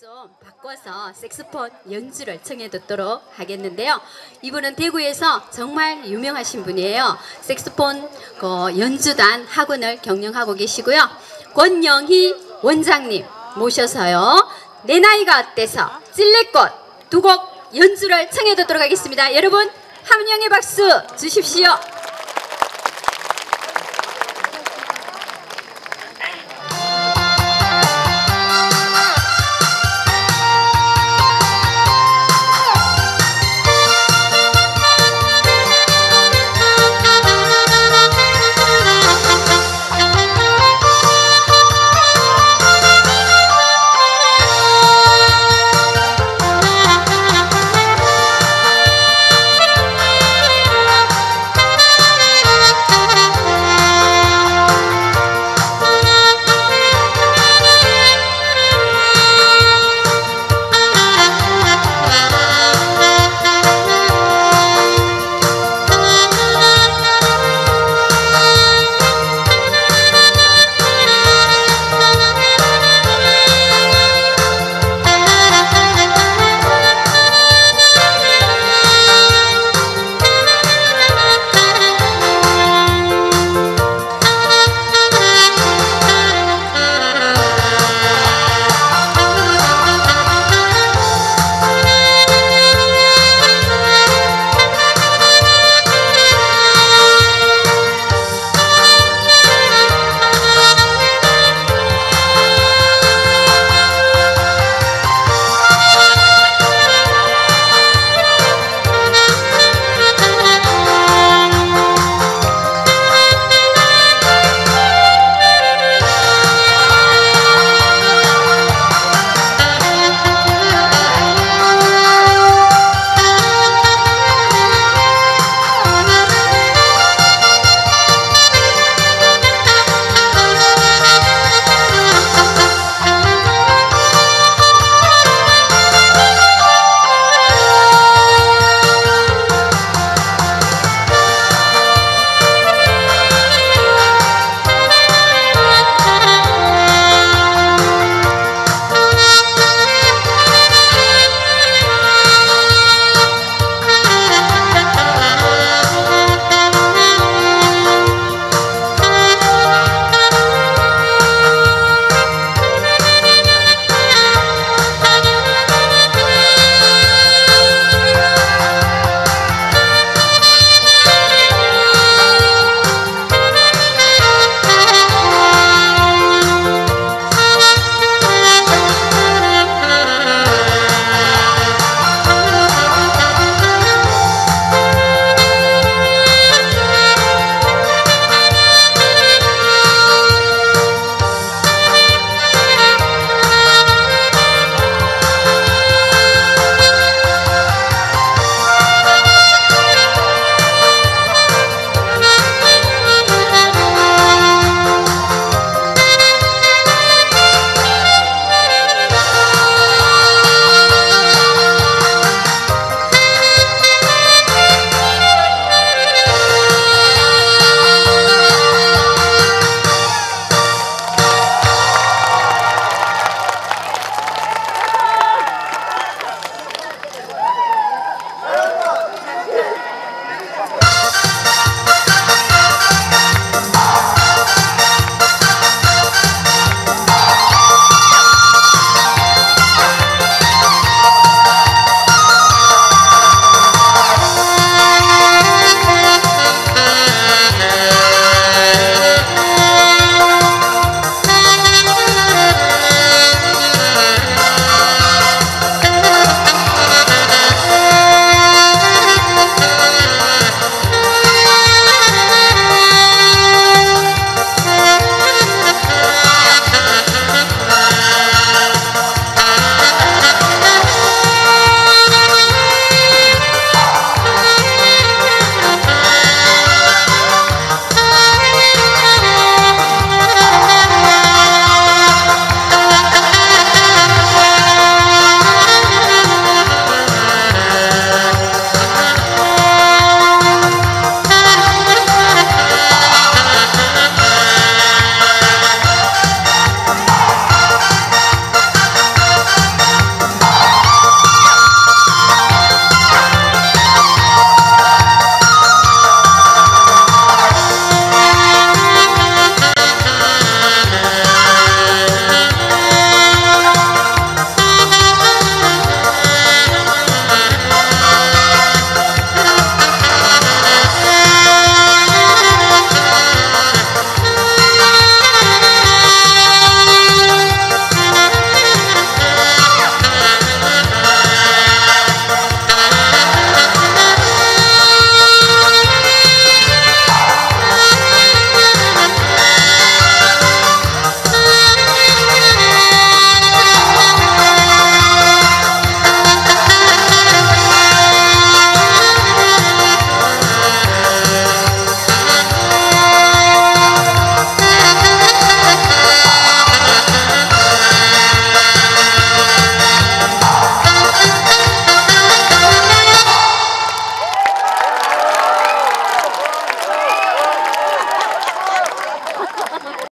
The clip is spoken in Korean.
좀 바꿔서 색스폰 연주를 청해 듣도록 하겠는데요. 이분은 대구에서 정말 유명하신 분이에요. 색스폰 그 연주단 학원을 경영하고 계시고요. 권영희 원장님 모셔서요. 내 나이가 어때서 찔레꽃 두 곡 연주를 청해 듣도록 하겠습니다. 여러분 함령의 박수 주십시오.